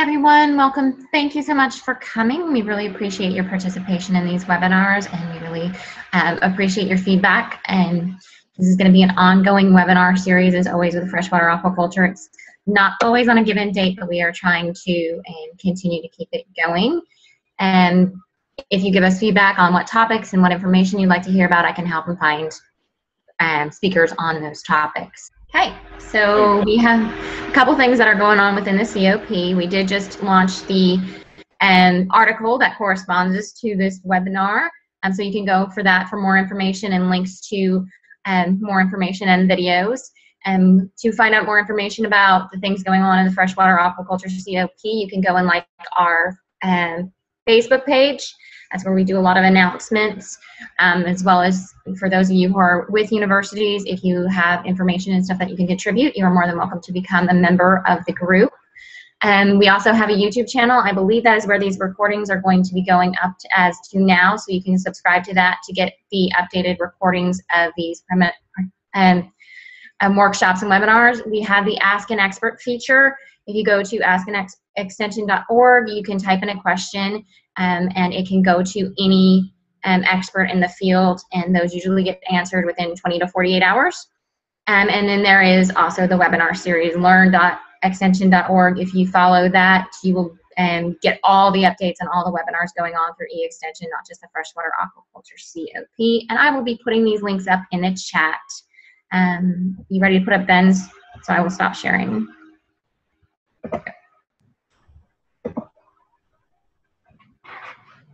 Everyone, welcome. Thank you so much for coming. We really appreciate your participation in these webinars and we really um, appreciate your feedback. And this is gonna be an ongoing webinar series as always with freshwater aquaculture. It's not always on a given date, but we are trying to and continue to keep it going. And if you give us feedback on what topics and what information you'd like to hear about, I can help and find um, speakers on those topics. Okay, so we have a couple things that are going on within the COP. We did just launch the um, article that corresponds to this webinar. Um, so you can go for that for more information and links to um, more information and videos. And um, to find out more information about the things going on in the freshwater aquaculture COP, you can go and like our um, Facebook page. That's where we do a lot of announcements, um, as well as for those of you who are with universities, if you have information and stuff that you can contribute, you are more than welcome to become a member of the group. And we also have a YouTube channel. I believe that is where these recordings are going to be going up to, as to now, so you can subscribe to that to get the updated recordings of these um, um, workshops and webinars. We have the Ask an Expert feature. If you go to askanextension.org, you can type in a question um, and it can go to any um, expert in the field, and those usually get answered within 20 to 48 hours. Um, and then there is also the webinar series, learn.extension.org. If you follow that, you will um, get all the updates and all the webinars going on through e-extension, not just the freshwater aquaculture COP. And I will be putting these links up in the chat. Um, you ready to put up Ben's? So I will stop sharing.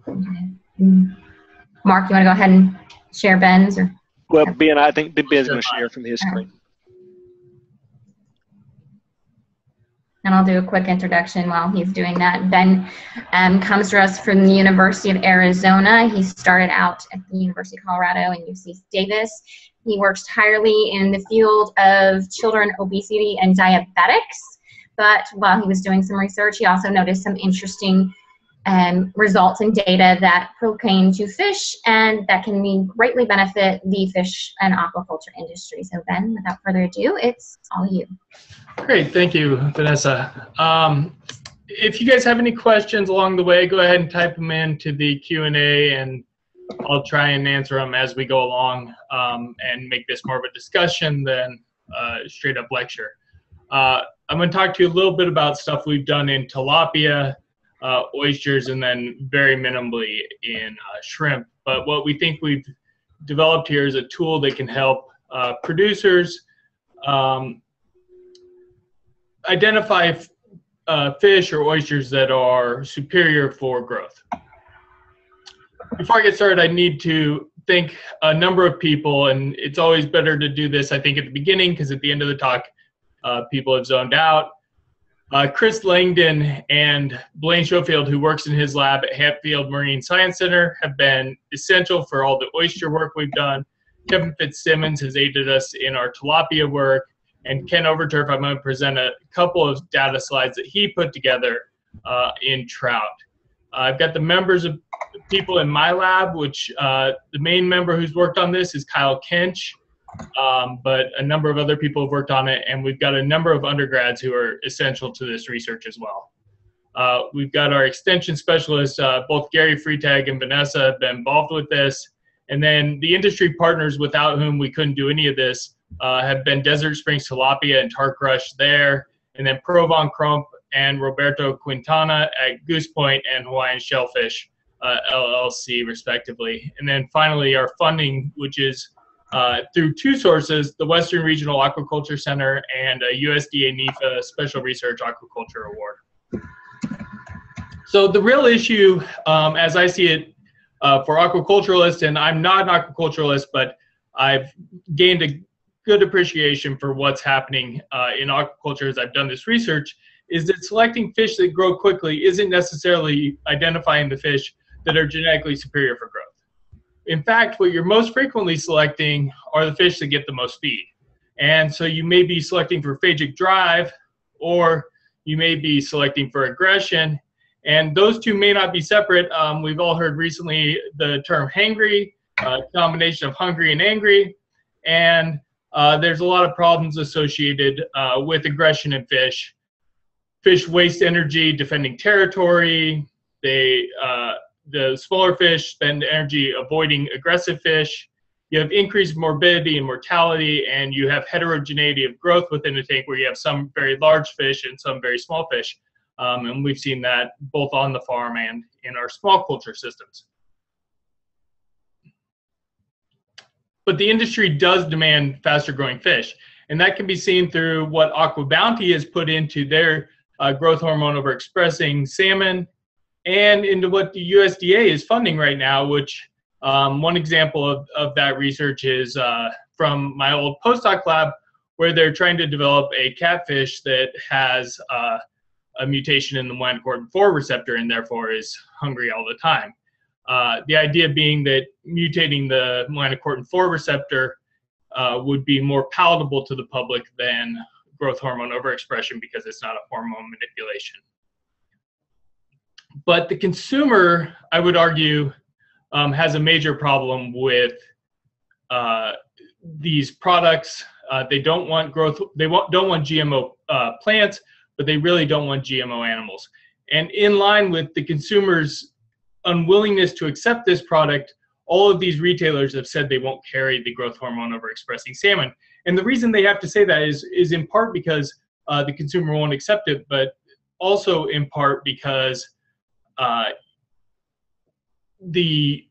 Mark, you want to go ahead and share Ben's? Or? Well, Ben, I think Ben's going to share from his screen. And I'll do a quick introduction while he's doing that. Ben um, comes to us from the University of Arizona. He started out at the University of Colorado and UC Davis. He works tirely in the field of children obesity and diabetics. But while he was doing some research, he also noticed some interesting um, results and data that pertain to fish and that can greatly benefit the fish and aquaculture industry. So Ben, without further ado, it's all you. Great, thank you, Vanessa. Um, if you guys have any questions along the way, go ahead and type them into the Q&A and I'll try and answer them as we go along um, and make this more of a discussion than a straight up lecture. Uh, I'm going to talk to you a little bit about stuff we've done in tilapia, uh, oysters, and then very minimally in uh, shrimp. But what we think we've developed here is a tool that can help uh, producers um, identify uh, fish or oysters that are superior for growth. Before I get started, I need to thank a number of people, and it's always better to do this, I think, at the beginning, because at the end of the talk, uh, people have zoned out. Uh, Chris Langdon and Blaine Schoolfield, who works in his lab at Hatfield Marine Science Center, have been essential for all the oyster work we've done. Kevin Fitzsimmons has aided us in our tilapia work. And Ken Overturf, I'm going to present a couple of data slides that he put together uh, in trout. Uh, I've got the members of people in my lab, which uh, the main member who's worked on this is Kyle Kench um, but a number of other people have worked on it, and we've got a number of undergrads who are essential to this research as well. Uh, we've got our extension specialists, uh, both Gary Freitag and Vanessa have been involved with this. And then the industry partners without whom we couldn't do any of this uh, have been Desert Springs Tilapia and Tark-Rush there, and then Provon Crump and Roberto Quintana at Goose Point and Hawaiian Shellfish uh, LLC, respectively. And then finally, our funding, which is uh, through two sources, the Western Regional Aquaculture Center and a USDA NIFA Special Research Aquaculture Award. So the real issue, um, as I see it, uh, for aquaculturalists, and I'm not an aquaculturalist, but I've gained a good appreciation for what's happening uh, in aquaculture as I've done this research, is that selecting fish that grow quickly isn't necessarily identifying the fish that are genetically superior for growth. In fact, what you're most frequently selecting are the fish that get the most feed. And so you may be selecting for phagic drive or you may be selecting for aggression. And those two may not be separate. Um, we've all heard recently the term hangry, uh, combination of hungry and angry. And uh, there's a lot of problems associated uh, with aggression in fish. fish waste energy defending territory. They uh, the smaller fish spend energy avoiding aggressive fish. You have increased morbidity and mortality, and you have heterogeneity of growth within a tank where you have some very large fish and some very small fish. Um, and we've seen that both on the farm and in our small culture systems. But the industry does demand faster growing fish. And that can be seen through what Aqua Bounty has put into their uh, growth hormone overexpressing salmon and into what the USDA is funding right now, which um, one example of, of that research is uh, from my old postdoc lab, where they're trying to develop a catfish that has uh, a mutation in the melanocortin 4 receptor and therefore is hungry all the time. Uh, the idea being that mutating the melanocortin 4 receptor uh, would be more palatable to the public than growth hormone overexpression because it's not a hormone manipulation. But the consumer, I would argue, um, has a major problem with uh, these products. Uh, they don't want growth. They don't want GMO uh, plants, but they really don't want GMO animals. And in line with the consumer's unwillingness to accept this product, all of these retailers have said they won't carry the growth hormone overexpressing salmon. And the reason they have to say that is, is in part because uh, the consumer won't accept it, but also in part because uh, the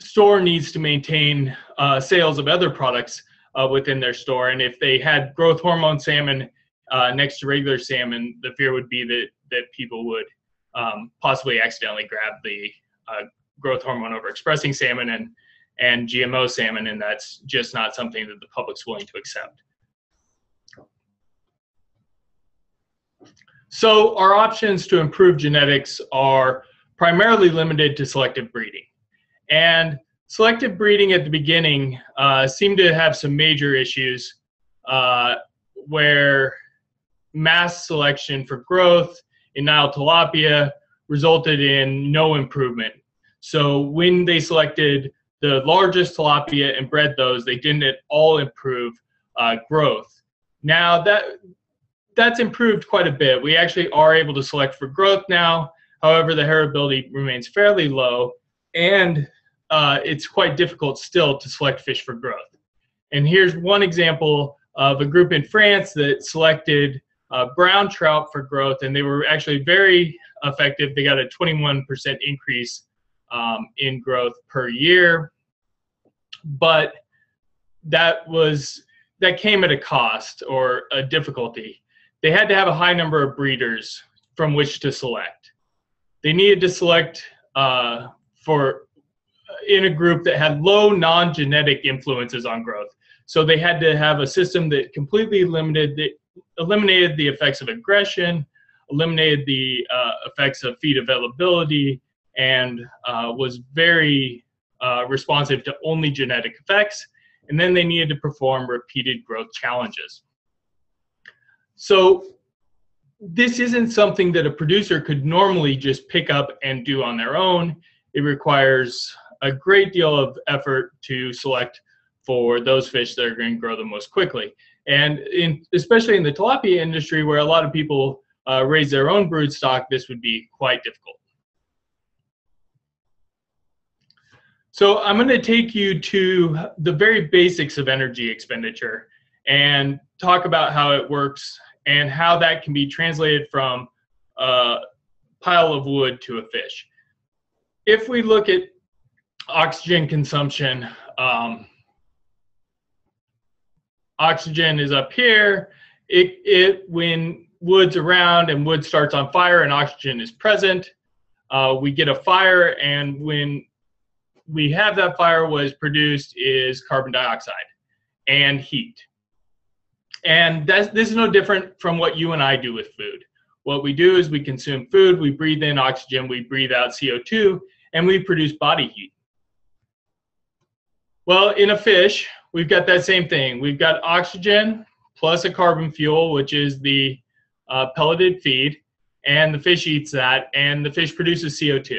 store needs to maintain uh, sales of other products uh, within their store. And if they had growth hormone salmon uh, next to regular salmon, the fear would be that that people would um, possibly accidentally grab the uh, growth hormone overexpressing salmon and and GMO salmon, and that's just not something that the public's willing to accept. So our options to improve genetics are primarily limited to selective breeding. And selective breeding at the beginning uh, seemed to have some major issues uh, where mass selection for growth in Nile tilapia resulted in no improvement. So when they selected the largest tilapia and bred those, they didn't at all improve uh, growth. Now that that's improved quite a bit. We actually are able to select for growth now. However, the heritability remains fairly low, and uh, it's quite difficult still to select fish for growth. And here's one example of a group in France that selected uh, brown trout for growth, and they were actually very effective. They got a 21% increase um, in growth per year, but that was that came at a cost or a difficulty. They had to have a high number of breeders from which to select they needed to select uh, for in a group that had low non-genetic influences on growth. So they had to have a system that completely limited the, eliminated the effects of aggression, eliminated the uh, effects of feed availability, and uh, was very uh, responsive to only genetic effects. And then they needed to perform repeated growth challenges. So this isn't something that a producer could normally just pick up and do on their own. It requires a great deal of effort to select for those fish that are going to grow the most quickly. And in, especially in the tilapia industry, where a lot of people uh, raise their own brood stock, this would be quite difficult. So I'm going to take you to the very basics of energy expenditure and talk about how it works and how that can be translated from a pile of wood to a fish. If we look at oxygen consumption, um, oxygen is up here. It, it when wood's around and wood starts on fire and oxygen is present, uh, we get a fire, and when we have that fire, what is produced is carbon dioxide and heat. And this is no different from what you and I do with food. What we do is we consume food, we breathe in oxygen, we breathe out CO2, and we produce body heat. Well, in a fish, we've got that same thing. We've got oxygen plus a carbon fuel, which is the uh, pelleted feed, and the fish eats that, and the fish produces CO2.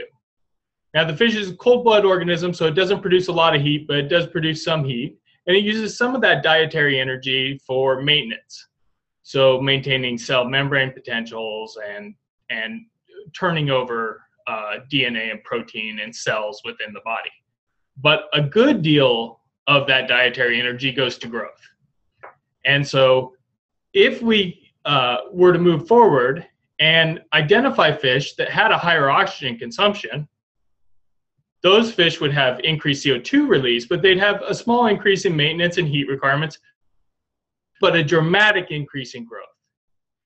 Now, the fish is a cold blood organism, so it doesn't produce a lot of heat, but it does produce some heat and it uses some of that dietary energy for maintenance. So maintaining cell membrane potentials and and turning over uh, DNA and protein and cells within the body. But a good deal of that dietary energy goes to growth. And so if we uh, were to move forward and identify fish that had a higher oxygen consumption, those fish would have increased CO2 release, but they'd have a small increase in maintenance and heat requirements, but a dramatic increase in growth.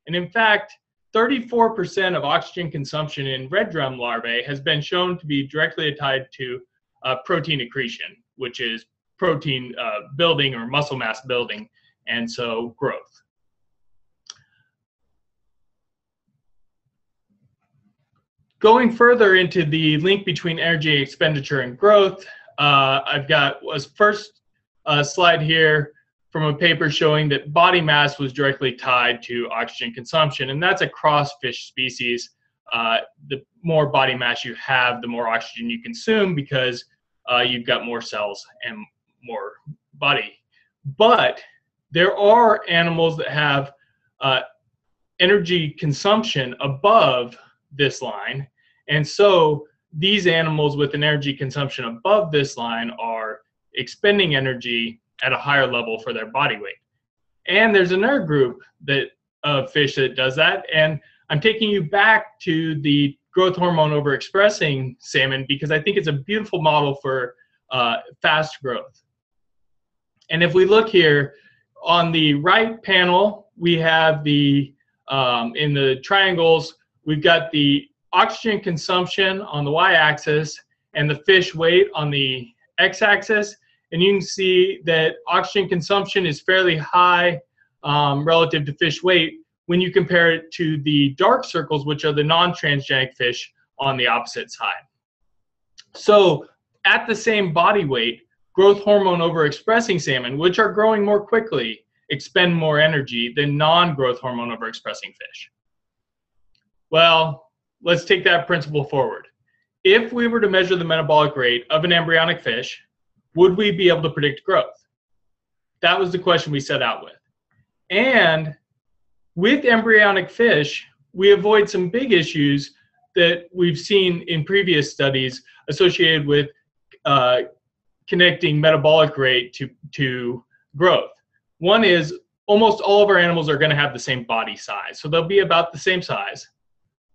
And in fact, 34% of oxygen consumption in red drum larvae has been shown to be directly tied to uh, protein accretion, which is protein uh, building or muscle mass building, and so growth. Going further into the link between energy expenditure and growth, uh, I've got was first uh, slide here from a paper showing that body mass was directly tied to oxygen consumption, and that's across fish species. Uh, the more body mass you have, the more oxygen you consume because uh, you've got more cells and more body. But there are animals that have uh, energy consumption above this line, and so these animals with an energy consumption above this line are expending energy at a higher level for their body weight. And there's another group that of fish that does that. And I'm taking you back to the growth hormone overexpressing salmon because I think it's a beautiful model for uh, fast growth. And if we look here on the right panel, we have the um, in the triangles, we've got the oxygen consumption on the y-axis and the fish weight on the x-axis and you can see that oxygen consumption is fairly high um, relative to fish weight when you compare it to the dark circles, which are the non-transgenic fish on the opposite side. So at the same body weight, growth hormone overexpressing salmon, which are growing more quickly, expend more energy than non-growth hormone overexpressing fish. Well, let's take that principle forward. If we were to measure the metabolic rate of an embryonic fish, would we be able to predict growth? That was the question we set out with. And with embryonic fish, we avoid some big issues that we've seen in previous studies associated with uh, connecting metabolic rate to, to growth. One is almost all of our animals are going to have the same body size. So they'll be about the same size.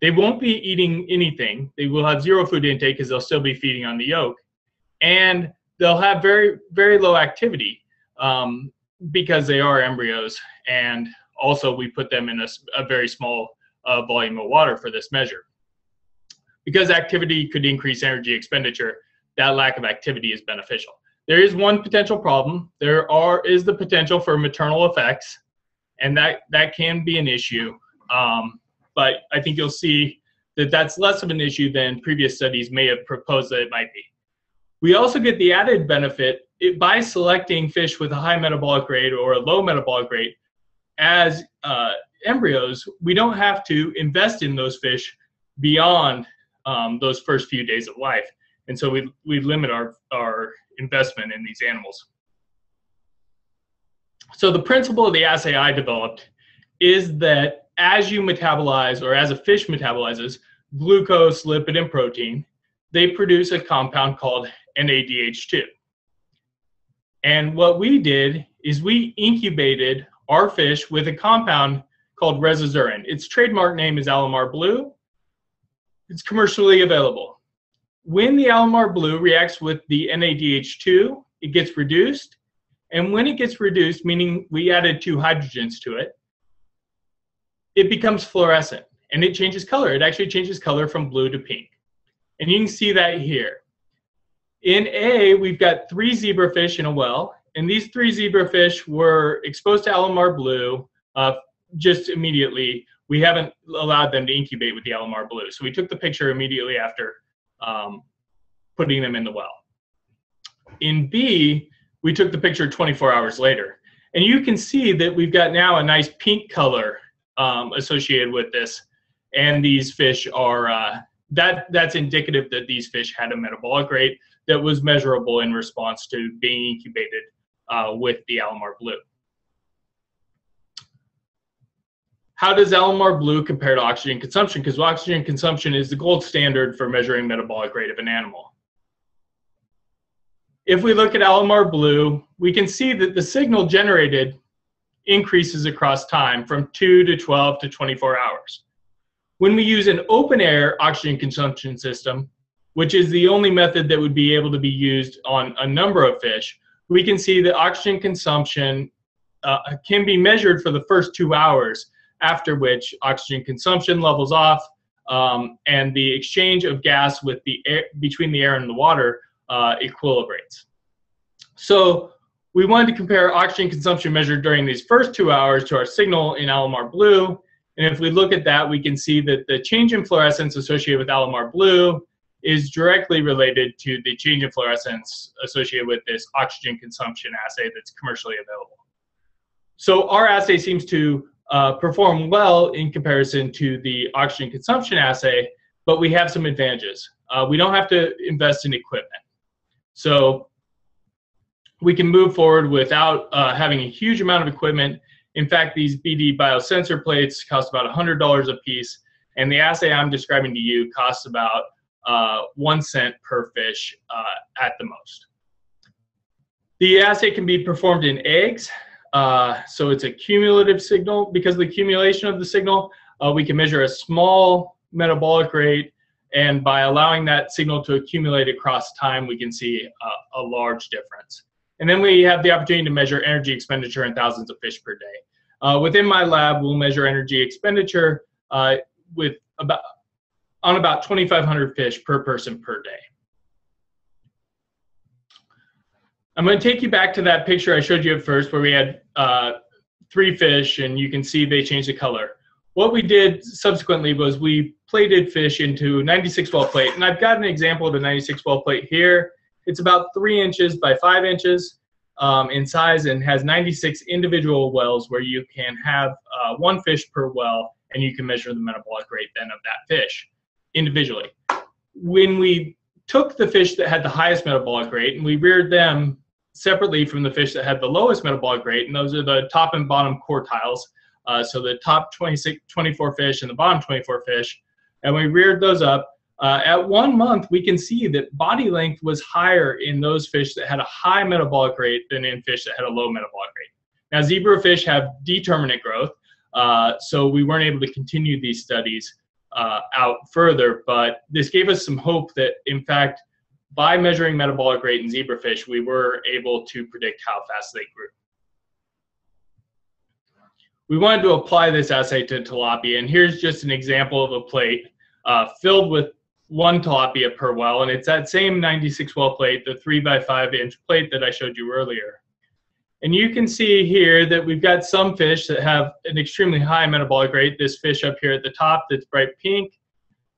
They won't be eating anything. They will have zero food intake because they'll still be feeding on the yolk. And they'll have very very low activity um, because they are embryos and also we put them in a, a very small uh, volume of water for this measure because activity could increase energy expenditure that lack of activity is beneficial there is one potential problem there are is the potential for maternal effects and that that can be an issue um, but i think you'll see that that's less of an issue than previous studies may have proposed that it might be we also get the added benefit it, by selecting fish with a high metabolic rate or a low metabolic rate as uh, embryos. We don't have to invest in those fish beyond um, those first few days of life, and so we we limit our our investment in these animals. So the principle of the assay I developed is that as you metabolize or as a fish metabolizes glucose, lipid, and protein, they produce a compound called NADH2. And what we did is we incubated our fish with a compound called resazurin. Its trademark name is Alamar Blue. It's commercially available. When the Alamar Blue reacts with the NADH2, it gets reduced. And when it gets reduced, meaning we added two hydrogens to it, it becomes fluorescent and it changes color. It actually changes color from blue to pink. And you can see that here. In A, we've got three zebrafish in a well, and these three zebrafish were exposed to Alamar Blue uh, just immediately. We haven't allowed them to incubate with the Alamar Blue, so we took the picture immediately after um, putting them in the well. In B, we took the picture 24 hours later. And you can see that we've got now a nice pink color um, associated with this. And these fish are, uh, that, that's indicative that these fish had a metabolic rate that was measurable in response to being incubated uh, with the Alamar Blue. how does Alamar Blue compare to oxygen consumption? Because oxygen consumption is the gold standard for measuring metabolic rate of an animal. If we look at Alamar Blue, we can see that the signal generated increases across time from 2 to 12 to 24 hours. When we use an open air oxygen consumption system, which is the only method that would be able to be used on a number of fish, we can see that oxygen consumption uh, can be measured for the first two hours, after which oxygen consumption levels off um, and the exchange of gas with the air, between the air and the water uh, equilibrates. So we wanted to compare oxygen consumption measured during these first two hours to our signal in Alamar Blue. And if we look at that, we can see that the change in fluorescence associated with Alamar Blue is directly related to the change in fluorescence associated with this oxygen consumption assay that's commercially available. So our assay seems to uh, perform well in comparison to the oxygen consumption assay, but we have some advantages. Uh, we don't have to invest in equipment. So we can move forward without uh, having a huge amount of equipment. In fact, these BD biosensor plates cost about $100 a piece, and the assay I'm describing to you costs about uh, one cent per fish uh, at the most. The assay can be performed in eggs, uh, so it's a cumulative signal. Because of the accumulation of the signal, uh, we can measure a small metabolic rate, and by allowing that signal to accumulate across time, we can see a, a large difference. And then we have the opportunity to measure energy expenditure in thousands of fish per day. Uh, within my lab, we'll measure energy expenditure uh, with about on about 2,500 fish per person per day. I'm going to take you back to that picture I showed you at first where we had uh, three fish and you can see they changed the color. What we did subsequently was we plated fish into 96 well plate and I've got an example of a 96 well plate here. It's about three inches by five inches um, in size and has 96 individual wells where you can have uh, one fish per well and you can measure the metabolic rate then of that fish individually. When we took the fish that had the highest metabolic rate and we reared them separately from the fish that had the lowest metabolic rate, and those are the top and bottom quartiles. Uh, so the top 26, 24 fish and the bottom 24 fish, and we reared those up. Uh, at one month, we can see that body length was higher in those fish that had a high metabolic rate than in fish that had a low metabolic rate. Now, zebrafish have determinate growth, uh, so we weren't able to continue these studies uh, out further. But this gave us some hope that, in fact, by measuring metabolic rate in zebrafish, we were able to predict how fast they grew. We wanted to apply this assay to tilapia, and here's just an example of a plate uh, filled with one tilapia per well, and it's that same 96 well plate, the three by five inch plate that I showed you earlier. And you can see here that we've got some fish that have an extremely high metabolic rate. This fish up here at the top that's bright pink.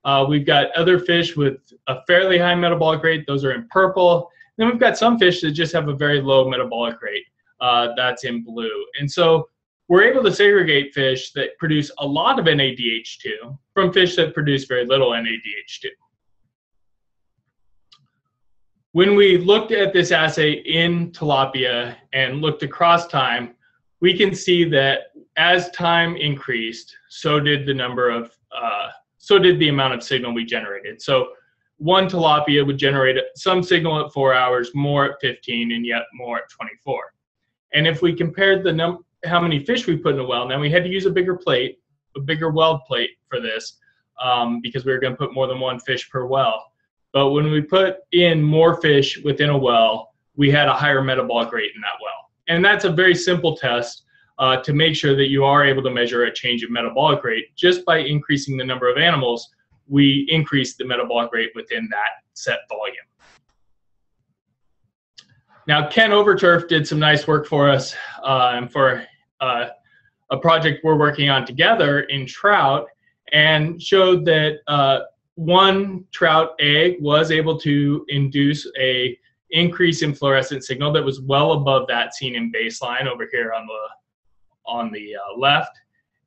Uh, we've got other fish with a fairly high metabolic rate. Those are in purple. Then we've got some fish that just have a very low metabolic rate. Uh, that's in blue. And so we're able to segregate fish that produce a lot of NADH2 from fish that produce very little NADH2. When we looked at this assay in tilapia and looked across time, we can see that as time increased, so did the number of, uh, so did the amount of signal we generated. So one tilapia would generate some signal at four hours, more at 15, and yet more at 24. And if we compared the num how many fish we put in a well, now we had to use a bigger plate, a bigger well plate for this, um, because we were going to put more than one fish per well. But when we put in more fish within a well, we had a higher metabolic rate in that well. And that's a very simple test uh, to make sure that you are able to measure a change in metabolic rate. Just by increasing the number of animals, we increase the metabolic rate within that set volume. Now, Ken Overturf did some nice work for us uh, for uh, a project we're working on together in trout and showed that uh, one trout egg was able to induce a increase in fluorescent signal that was well above that seen in baseline over here on the on the uh, left.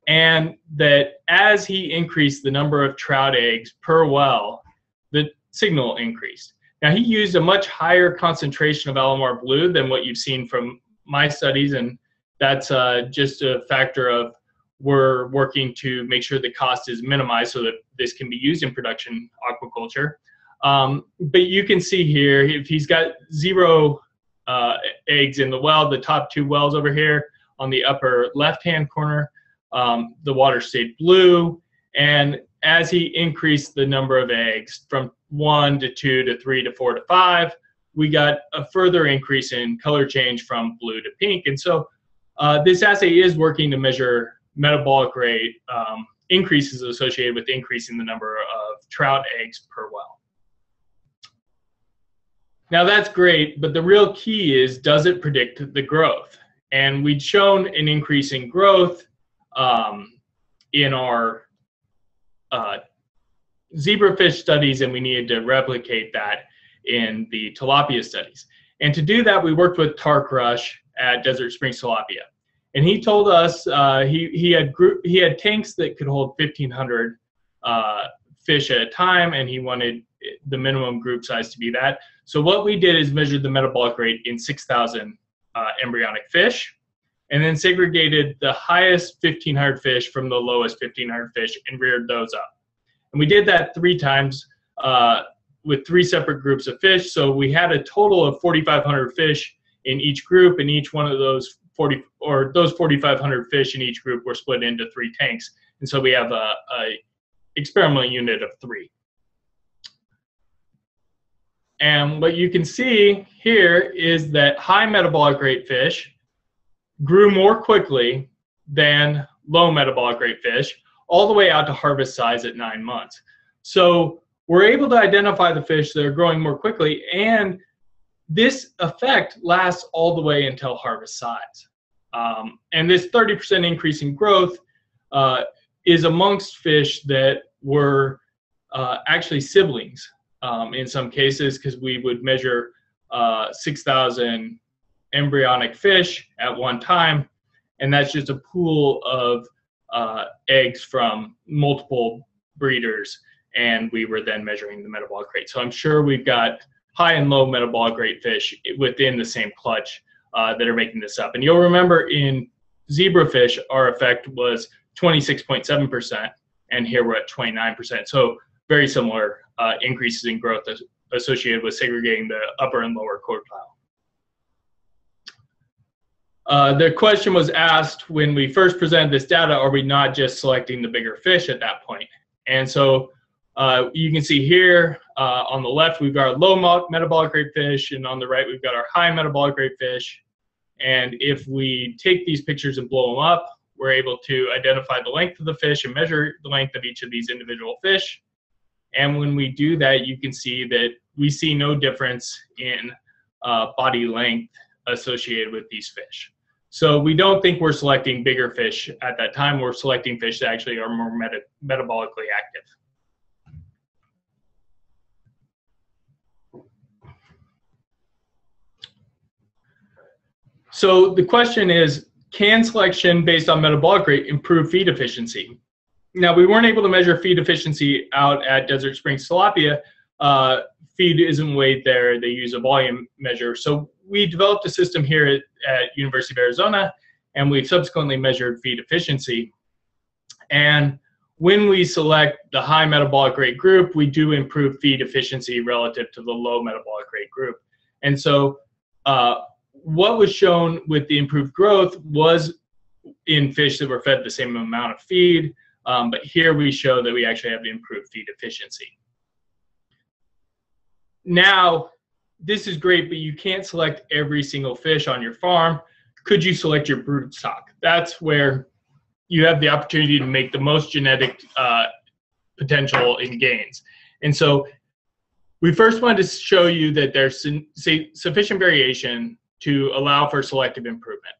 And that as he increased the number of trout eggs per well the signal increased. Now he used a much higher concentration of Alamar blue than what you've seen from my studies and that's uh, just a factor of we're working to make sure the cost is minimized so that this can be used in production aquaculture. Um, but you can see here, if he's got zero uh, eggs in the well, the top two wells over here on the upper left-hand corner, um, the water stayed blue. And as he increased the number of eggs from one to two to three to four to five, we got a further increase in color change from blue to pink. And so uh, this assay is working to measure metabolic rate um, increases associated with increasing the number of trout eggs per well. Now that's great, but the real key is does it predict the growth? And we'd shown an increase in growth um, in our uh, zebrafish studies, and we needed to replicate that in the tilapia studies. And to do that, we worked with Tark Rush at Desert Springs Tilapia. And he told us uh, he, he, had group, he had tanks that could hold 1,500 uh, fish at a time, and he wanted the minimum group size to be that. So what we did is measured the metabolic rate in 6,000 uh, embryonic fish, and then segregated the highest 1,500 fish from the lowest 1,500 fish and reared those up. And we did that three times uh, with three separate groups of fish. So we had a total of 4,500 fish in each group, and each one of those 40 or those 4,500 fish in each group were split into three tanks. And so we have a, a experimental unit of three. And what you can see here is that high metabolic rate fish grew more quickly than low metabolic rate fish, all the way out to harvest size at nine months. So we're able to identify the fish that are growing more quickly, and this effect lasts all the way until harvest size. Um, and this 30% increase in growth uh, is amongst fish that were uh, actually siblings um, in some cases, because we would measure uh, 6,000 embryonic fish at one time, and that's just a pool of uh, eggs from multiple breeders and we were then measuring the metabolic rate. So I'm sure we've got high and low metabolic rate fish within the same clutch uh, that are making this up. And you'll remember in zebrafish, our effect was 26.7%, and here we're at 29%. So very similar uh, increases in growth associated with segregating the upper and lower quartile. Uh, the question was asked when we first presented this data, are we not just selecting the bigger fish at that point? And so uh, you can see here uh, on the left, we've got our low metabolic rate fish, and on the right, we've got our high metabolic rate fish. And if we take these pictures and blow them up, we're able to identify the length of the fish and measure the length of each of these individual fish. And when we do that, you can see that we see no difference in uh, body length associated with these fish. So we don't think we're selecting bigger fish at that time. We're selecting fish that actually are more meta metabolically active. So the question is, can selection based on metabolic rate improve feed efficiency? Now, we weren't able to measure feed efficiency out at Desert Springs Tilapia. Uh, feed isn't weighed there. They use a volume measure. So we developed a system here at, at University of Arizona, and we've subsequently measured feed efficiency. And when we select the high metabolic rate group, we do improve feed efficiency relative to the low metabolic rate group. And so uh, what was shown with the improved growth was in fish that were fed the same amount of feed, um, but here we show that we actually have improved feed efficiency. Now, this is great, but you can't select every single fish on your farm. Could you select your brood stock? That's where you have the opportunity to make the most genetic uh, potential in gains. And so we first wanted to show you that there's sufficient variation to allow for selective improvement.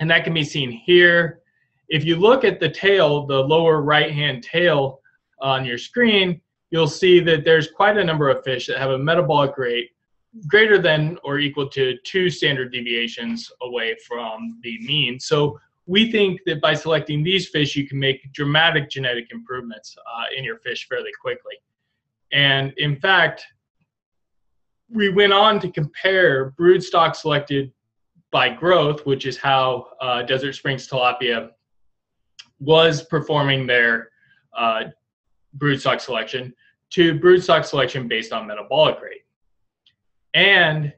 And that can be seen here. If you look at the tail, the lower right-hand tail on your screen, you'll see that there's quite a number of fish that have a metabolic rate greater than or equal to two standard deviations away from the mean. So we think that by selecting these fish, you can make dramatic genetic improvements uh, in your fish fairly quickly. And in fact, we went on to compare brood stock selected by growth, which is how uh, Desert Springs tilapia was performing their uh, broodstock selection to broodstock selection based on metabolic rate. And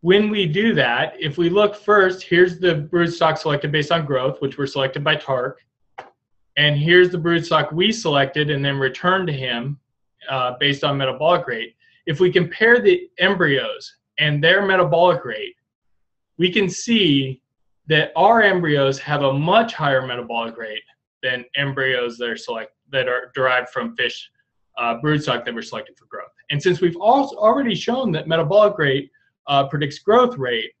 when we do that, if we look first, here's the broodstock selected based on growth, which were selected by TARC. And here's the broodstock we selected and then returned to him uh, based on metabolic rate. If we compare the embryos and their metabolic rate, we can see that our embryos have a much higher metabolic rate than embryos that are select that are derived from fish uh, broodstock that were selected for growth. And since we've also already shown that metabolic rate uh, predicts growth rate,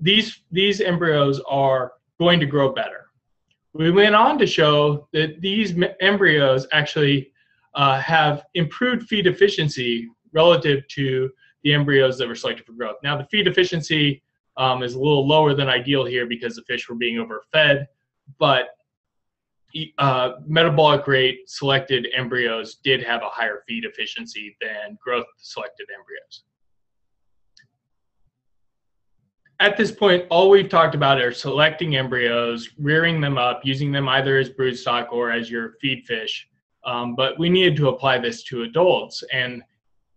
these these embryos are going to grow better. We went on to show that these embryos actually uh, have improved feed efficiency relative to the embryos that were selected for growth. Now, the feed efficiency um, is a little lower than ideal here because the fish were being overfed, but uh, metabolic rate selected embryos did have a higher feed efficiency than growth selected embryos. At this point, all we've talked about are selecting embryos, rearing them up, using them either as broodstock or as your feed fish. Um, but we needed to apply this to adults and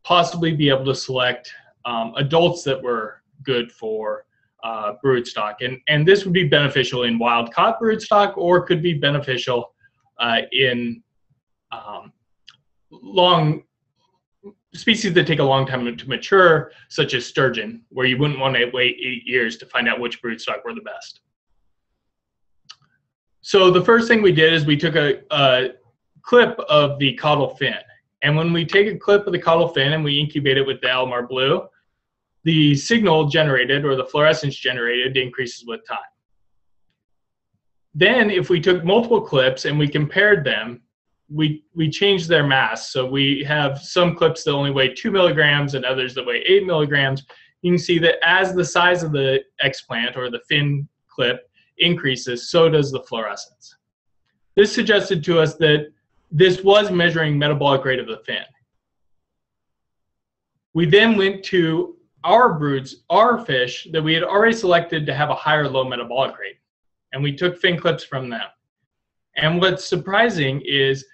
possibly be able to select um, adults that were good for uh, broodstock. And, and this would be beneficial in wild caught broodstock or could be beneficial uh, in um, long species that take a long time to mature, such as sturgeon, where you wouldn't want to wait eight years to find out which broodstock were the best. So the first thing we did is we took a, a clip of the caudal fin. And when we take a clip of the caudal fin and we incubate it with the Alamar blue, the signal generated or the fluorescence generated increases with time. Then if we took multiple clips and we compared them, we, we changed their mass. So we have some clips that only weigh two milligrams and others that weigh eight milligrams. You can see that as the size of the explant or the fin clip increases, so does the fluorescence. This suggested to us that this was measuring metabolic rate of the fin. We then went to our broods, our fish that we had already selected to have a higher low metabolic rate. And we took fin clips from them. And what's surprising is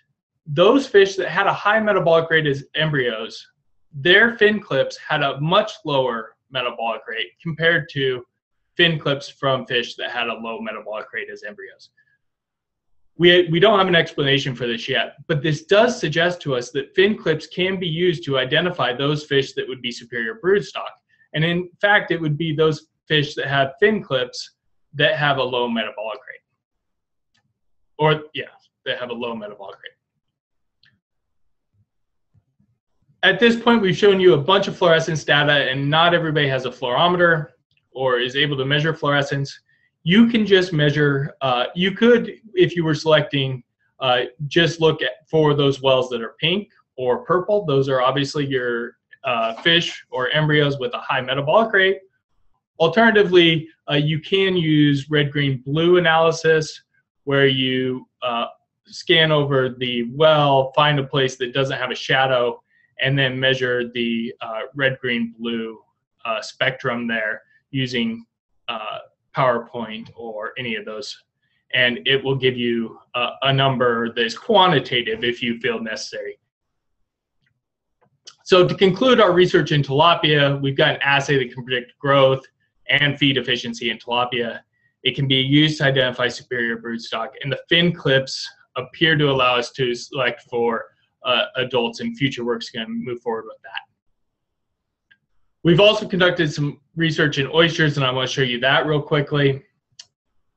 those fish that had a high metabolic rate as embryos, their fin clips had a much lower metabolic rate compared to fin clips from fish that had a low metabolic rate as embryos. We, we don't have an explanation for this yet, but this does suggest to us that fin clips can be used to identify those fish that would be superior broodstock. And in fact, it would be those fish that have fin clips that have a low metabolic rate. Or, yeah, that have a low metabolic rate. At this point, we've shown you a bunch of fluorescence data, and not everybody has a fluorometer or is able to measure fluorescence. You can just measure, uh, you could, if you were selecting, uh, just look at for those wells that are pink or purple. Those are obviously your uh, fish or embryos with a high metabolic rate. Alternatively, uh, you can use red, green, blue analysis where you uh, scan over the well, find a place that doesn't have a shadow, and then measure the uh, red, green, blue spectrum there using uh, PowerPoint or any of those. And it will give you a number that's quantitative if you feel necessary. So to conclude our research in tilapia, we've got an assay that can predict growth and feed efficiency in tilapia. It can be used to identify superior broodstock, and the fin clips appear to allow us to select for uh, adults, and future work is going to move forward with that. We've also conducted some research in oysters, and I want to show you that real quickly.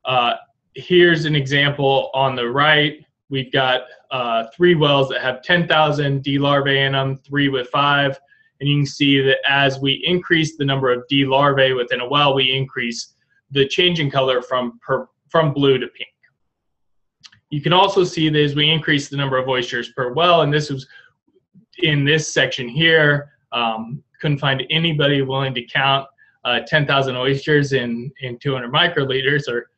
Uh, here's an example on the right. We've got uh, three wells that have 10,000 D larvae in them, three with five. And you can see that as we increase the number of D larvae within a well, we increase the change in color from, per, from blue to pink. You can also see that as we increase the number of oysters per well, and this was in this section here, um, couldn't find anybody willing to count uh, 10,000 oysters in, in 200 microliters or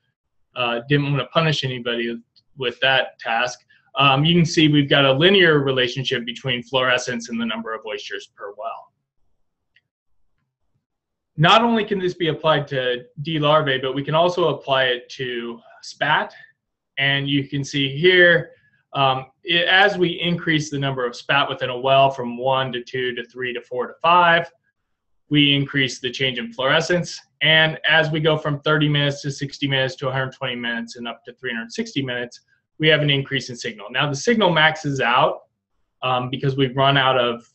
uh, didn't want to punish anybody with that task, um, you can see we've got a linear relationship between fluorescence and the number of oysters per well. Not only can this be applied to D larvae, but we can also apply it to spat And you can see here, um, it, as we increase the number of spat within a well from one to two to three to four to five, we increase the change in fluorescence. And as we go from 30 minutes to 60 minutes to 120 minutes and up to 360 minutes, we have an increase in signal. Now the signal maxes out um, because we've run out of,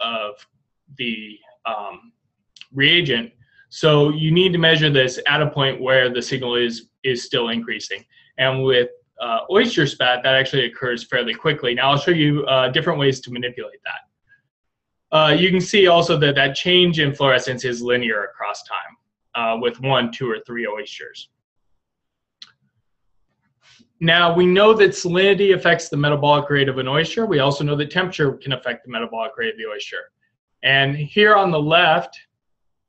of the um, reagent. So you need to measure this at a point where the signal is, is still increasing. And with uh, oyster spat, that actually occurs fairly quickly. Now I'll show you uh, different ways to manipulate that. Uh, you can see also that that change in fluorescence is linear across time uh, with one, two, or three oysters. Now we know that salinity affects the metabolic rate of an oyster. We also know that temperature can affect the metabolic rate of the oyster. And here on the left,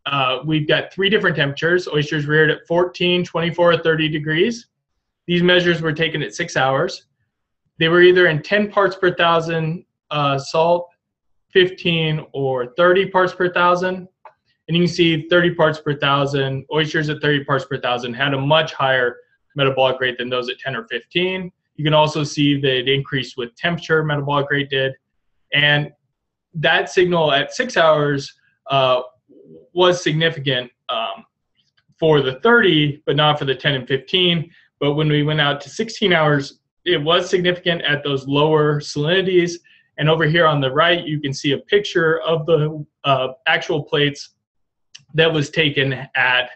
uh, we've got three different temperatures. Oysters reared at 14, 24, or 30 degrees. These measures were taken at six hours. They were either in 10 parts per thousand uh, salt, 15, or 30 parts per thousand. And you can see 30 parts per thousand, oysters at 30 parts per thousand had a much higher metabolic rate than those at 10 or 15. You can also see that it increased with temperature, metabolic rate did. And that signal at six hours uh, was significant um, for the 30, but not for the 10 and 15. But when we went out to 16 hours, it was significant at those lower salinities. And over here on the right, you can see a picture of the uh, actual plates that was taken at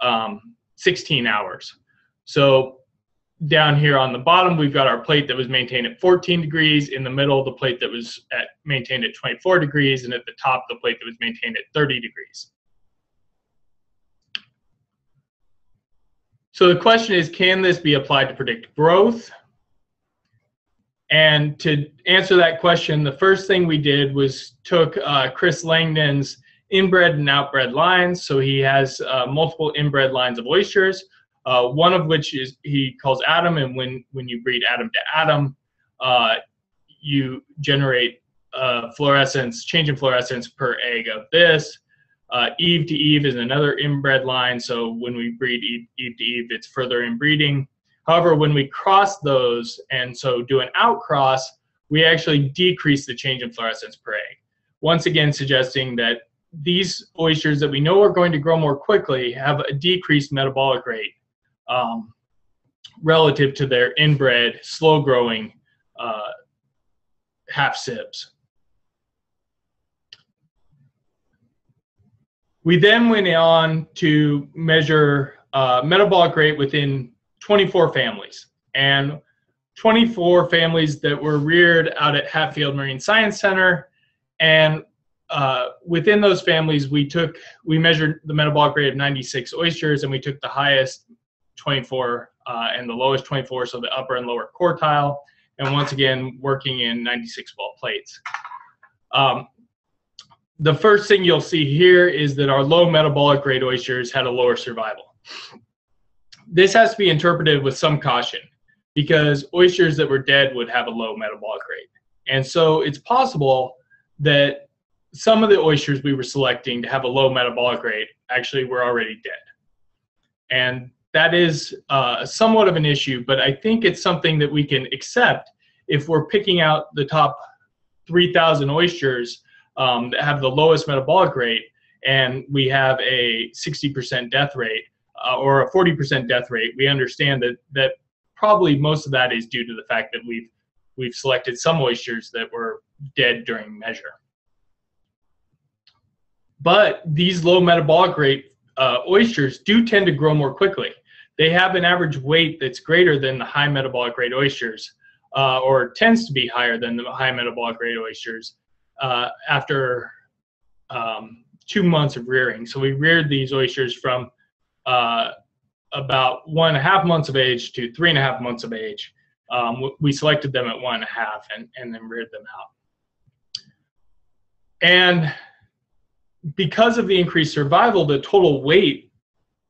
um, 16 hours. So down here on the bottom, we've got our plate that was maintained at 14 degrees. In the middle, the plate that was at, maintained at 24 degrees, and at the top, the plate that was maintained at 30 degrees. So the question is, can this be applied to predict growth? And to answer that question, the first thing we did was took uh, Chris Langdon's inbred and outbred lines. So he has uh, multiple inbred lines of oysters, uh, one of which is he calls Adam. And when, when you breed Adam to Adam, uh, you generate uh, fluorescence, change in fluorescence per egg of this. Uh, Eve to Eve is another inbred line, so when we breed Eve, Eve to Eve, it's further inbreeding. However, when we cross those and so do an outcross, we actually decrease the change in fluorescence per egg. Once again, suggesting that these oysters that we know are going to grow more quickly have a decreased metabolic rate um, relative to their inbred, slow growing uh, half sibs. We then went on to measure uh, metabolic rate within 24 families. And 24 families that were reared out at Hatfield Marine Science Center. And uh, within those families, we took, we measured the metabolic rate of 96 oysters and we took the highest 24 uh, and the lowest 24, so the upper and lower quartile. And once again, working in 96 well plates. Um, the first thing you'll see here is that our low metabolic rate oysters had a lower survival. This has to be interpreted with some caution because oysters that were dead would have a low metabolic rate. And so it's possible that some of the oysters we were selecting to have a low metabolic rate actually were already dead. And that is uh, somewhat of an issue, but I think it's something that we can accept if we're picking out the top 3,000 oysters um, that have the lowest metabolic rate, and we have a 60% death rate uh, or a 40% death rate, we understand that that probably most of that is due to the fact that we've we've selected some oysters that were dead during measure. But these low metabolic rate uh, oysters do tend to grow more quickly. They have an average weight that's greater than the high metabolic rate oysters, uh, or tends to be higher than the high metabolic rate oysters uh, after um, two months of rearing. So we reared these oysters from uh, about one and a half months of age to three and a half months of age. Um, we selected them at one and a half and, and then reared them out. And because of the increased survival, the total weight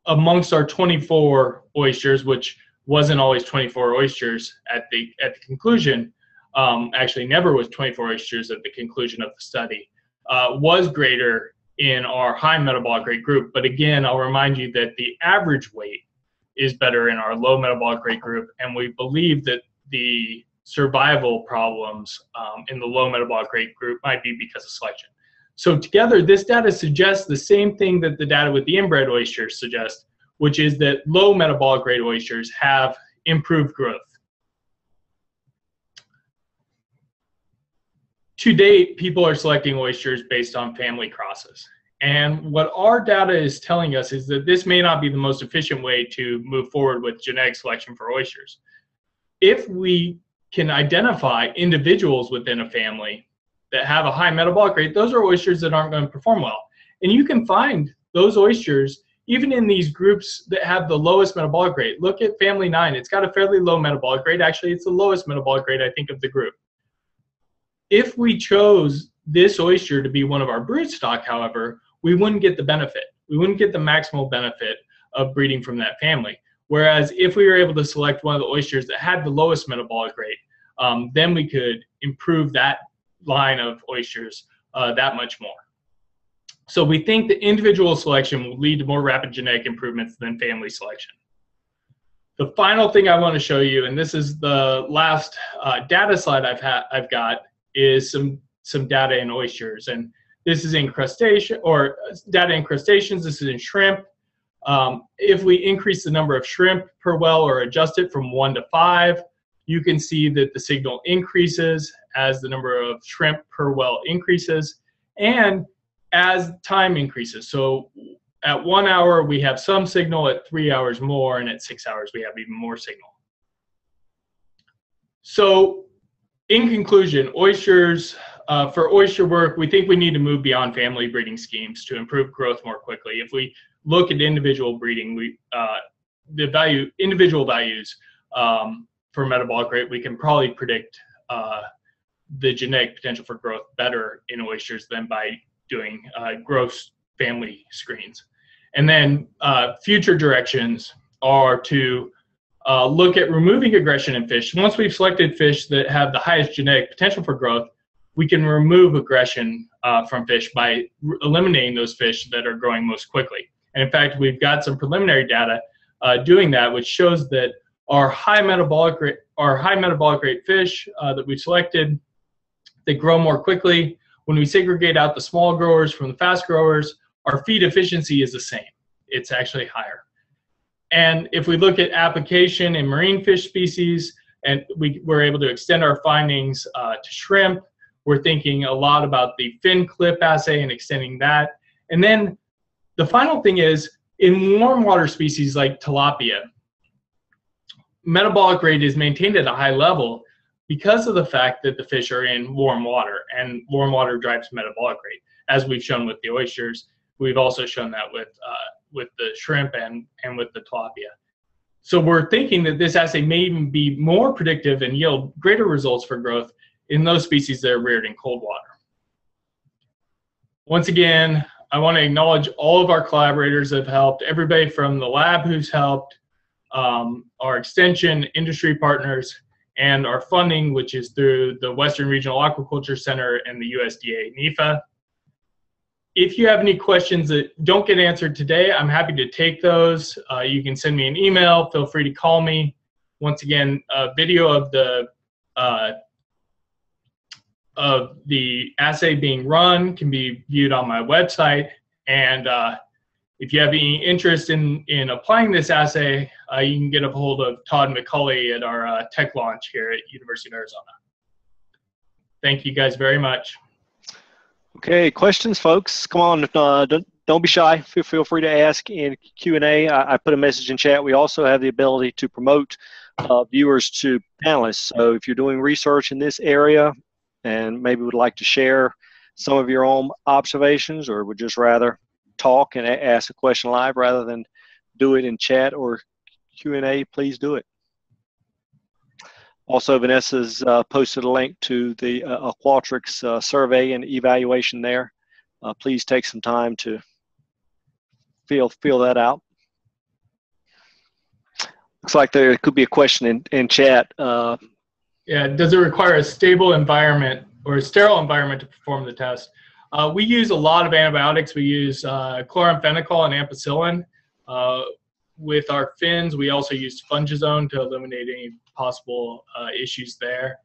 amongst our 24 oysters, which wasn't always 24 oysters at the at the conclusion, um, actually never was 24 oysters at the conclusion of the study, uh, was greater in our high metabolic rate group. But again, I'll remind you that the average weight is better in our low metabolic rate group, and we believe that the survival problems um, in the low metabolic rate group might be because of selection. So together, this data suggests the same thing that the data with the inbred oysters suggest, which is that low metabolic rate oysters have improved growth. To date, people are selecting oysters based on family crosses. And what our data is telling us is that this may not be the most efficient way to move forward with genetic selection for oysters. If we can identify individuals within a family that have a high metabolic rate, those are oysters that aren't going to perform well. And you can find those oysters even in these groups that have the lowest metabolic rate. Look at family nine, it's got a fairly low metabolic rate. Actually, it's the lowest metabolic rate, I think, of the group. If we chose this oyster to be one of our brood stock, however, we wouldn't get the benefit. We wouldn't get the maximal benefit of breeding from that family. Whereas if we were able to select one of the oysters that had the lowest metabolic rate, um, then we could improve that line of oysters uh, that much more. So we think that individual selection will lead to more rapid genetic improvements than family selection. The final thing I want to show you, and this is the last uh, data slide I've had, I've got, is some some data in oysters. And this is in crustacean or data in crustaceans. This is in shrimp. Um, if we increase the number of shrimp per well or adjust it from one to five, you can see that the signal increases as the number of shrimp per well increases and as time increases. So at one hour, we have some signal, at three hours more, and at six hours, we have even more signal. So in conclusion, oysters uh, for oyster work, we think we need to move beyond family breeding schemes to improve growth more quickly. If we look at individual breeding, we uh, the value individual values um, for metabolic rate, we can probably predict uh, the genetic potential for growth better in oysters than by doing uh, gross family screens. And then uh, future directions are to uh, look at removing aggression in fish. Once we've selected fish that have the highest genetic potential for growth, we can remove aggression uh, from fish by eliminating those fish that are growing most quickly. And in fact, we've got some preliminary data uh, doing that, which shows that our high metabolic rate, our high metabolic rate fish uh, that we've selected, they grow more quickly. When we segregate out the small growers from the fast growers, our feed efficiency is the same. It's actually higher. And if we look at application in marine fish species, and we were able to extend our findings uh, to shrimp, we're thinking a lot about the fin clip assay and extending that. And then the final thing is in warm water species like tilapia, metabolic rate is maintained at a high level because of the fact that the fish are in warm water and warm water drives metabolic rate, as we've shown with the oysters. We've also shown that with, uh, with the shrimp and, and with the tilapia. So we're thinking that this assay may even be more predictive and yield greater results for growth in those species that are reared in cold water. Once again, I want to acknowledge all of our collaborators that have helped, everybody from the lab who's helped, um, our extension industry partners, and our funding, which is through the Western Regional Aquaculture Center and the USDA NIFA. If you have any questions that don't get answered today, I'm happy to take those. Uh, you can send me an email. Feel free to call me. Once again, a video of the uh, of the assay being run can be viewed on my website. And uh, if you have any interest in, in applying this assay, uh, you can get a hold of Todd McCulley at our uh, tech launch here at University of Arizona. Thank you guys very much. Okay, questions, folks? Come on, uh, don't, don't be shy. Feel, feel free to ask in Q&A. I, I put a message in chat. We also have the ability to promote uh, viewers to panelists. So if you're doing research in this area, and maybe would like to share some of your own observations or would just rather talk and ask a question live rather than do it in chat or Q&A, please do it. Also, Vanessa's uh, posted a link to the uh, Aquatrix uh, survey and evaluation there. Uh, please take some time to feel feel that out. Looks like there could be a question in, in chat. Uh, yeah, does it require a stable environment or a sterile environment to perform the test? Uh, we use a lot of antibiotics. We use chloramphenicol and ampicillin. With our fins, we also used fungizone to eliminate any possible uh, issues there.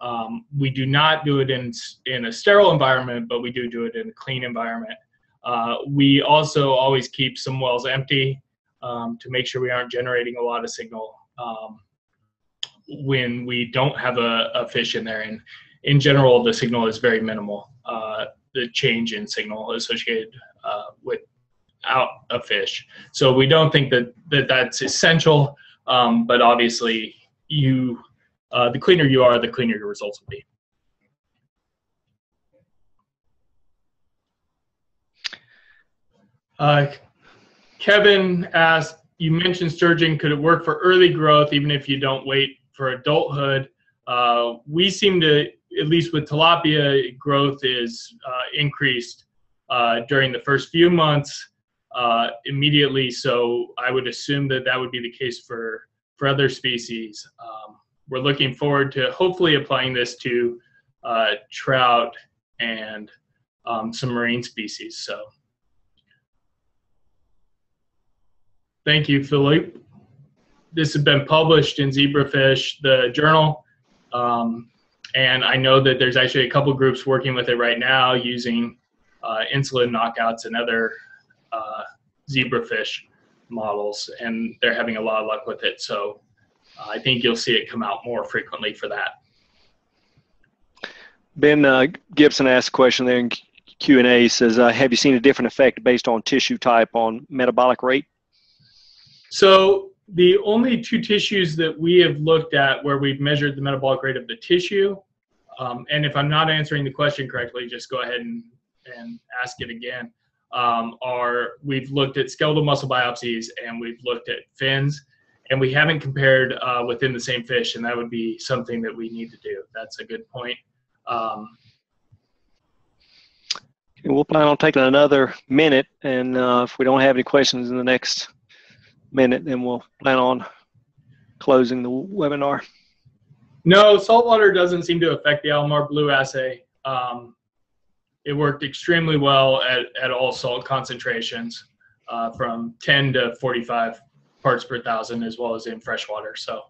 Um, we do not do it in in a sterile environment, but we do do it in a clean environment. Uh, we also always keep some wells empty um, to make sure we aren't generating a lot of signal um, when we don't have a, a, fish in there. And in general, the signal is very minimal. Uh, the change in signal associated uh, with out a fish. So we don't think that, that that's essential, um, but obviously you, uh, the cleaner you are, the cleaner your results will be. Uh, Kevin asked, you mentioned sturgeon, could it work for early growth even if you don't wait for adulthood? Uh, we seem to, at least with tilapia, growth is uh, increased uh, during the first few months uh, immediately. So I would assume that that would be the case for, for other species. Um, we're looking forward to hopefully applying this to uh, trout and um, some marine species. So thank you, Philippe. This has been published in Zebrafish, the journal. Um, and I know that there's actually a couple groups working with it right now using uh, insulin knockouts and other zebrafish models, and they're having a lot of luck with it. So uh, I think you'll see it come out more frequently for that. Ben uh, Gibson asked a question there in Q and A. Says, uh, "Have you seen a different effect based on tissue type on metabolic rate?" So the only two tissues that we have looked at where we've measured the metabolic rate of the tissue, um, and if I'm not answering the question correctly, just go ahead and, and ask it again um, are we've looked at skeletal muscle biopsies and we've looked at fins and we haven't compared uh, within the same fish and that would be something that we need to do. That's a good point. Um, we'll plan on taking another minute and uh, if we don't have any questions in the next minute then we'll plan on closing the webinar. No saltwater doesn't seem to affect the Alamar blue assay. Um, it worked extremely well at, at all salt concentrations uh, from 10 to 45 parts per thousand as well as in freshwater so.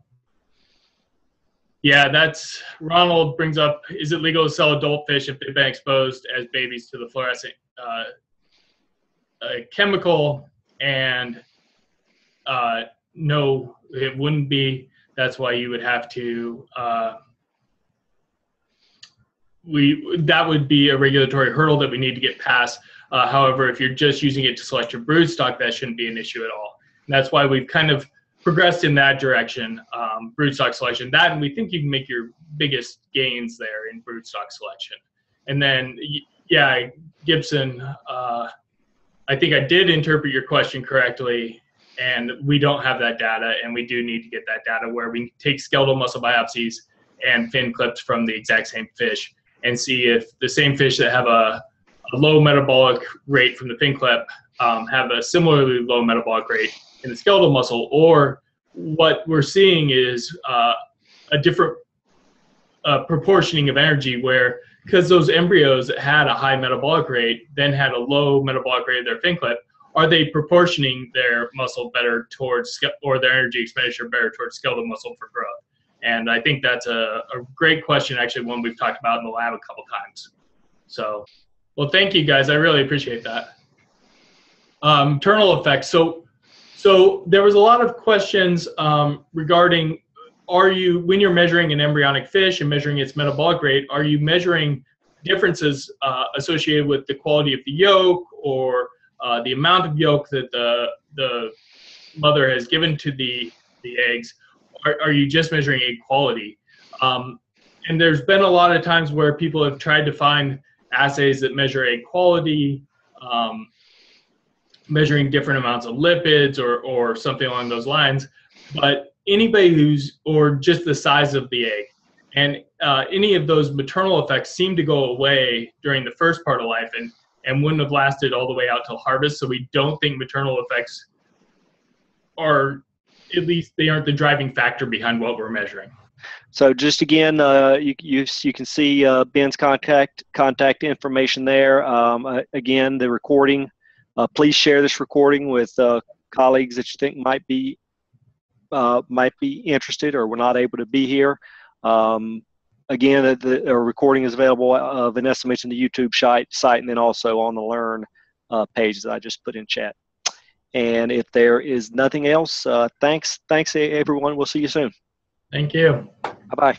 Yeah that's ronald brings up is it legal to sell adult fish if they've been exposed as babies to the fluorescent uh, chemical and uh, no it wouldn't be. That's why you would have to uh, we that would be a regulatory hurdle that we need to get past. Uh, however, if you're just using it to select your brood stock, that shouldn't be an issue at all. And that's why we've kind of progressed in that direction, um, brood stock selection. That, and we think you can make your biggest gains there in brood stock selection. And then, yeah, Gibson, uh, I think I did interpret your question correctly. And we don't have that data, and we do need to get that data where we take skeletal muscle biopsies and fin clips from the exact same fish and see if the same fish that have a, a low metabolic rate from the fin clip um, have a similarly low metabolic rate in the skeletal muscle, or what we're seeing is uh, a different uh, proportioning of energy where because those embryos that had a high metabolic rate then had a low metabolic rate of their fin clip, are they proportioning their muscle better towards or their energy expenditure better towards skeletal muscle for growth? And I think that's a, a great question, actually, one we've talked about in the lab a couple times. So, well, thank you guys. I really appreciate that. Um, maternal effects. So, so there was a lot of questions um, regarding are you when you're measuring an embryonic fish and measuring its metabolic rate, are you measuring differences uh, associated with the quality of the yolk or uh, the amount of yolk that the the mother has given to the the eggs, are, are you just measuring egg quality? Um, and there's been a lot of times where people have tried to find assays that measure egg quality, um, measuring different amounts of lipids or, or something along those lines. But anybody who's, or just the size of the egg, and uh, any of those maternal effects seem to go away during the first part of life and, and wouldn't have lasted all the way out till harvest. So we don't think maternal effects are at least they aren't the driving factor behind what we're measuring. So just again, uh, you, you, you can see uh, Ben's contact contact information there. Um, uh, again, the recording. Uh, please share this recording with uh, colleagues that you think might be uh, might be interested or were not able to be here. Um, again, the, the recording is available. Uh, Vanessa mentioned the YouTube site, site, and then also on the Learn page that I just put in chat. And if there is nothing else, uh, thanks, thanks everyone. We'll see you soon. Thank you. Bye bye.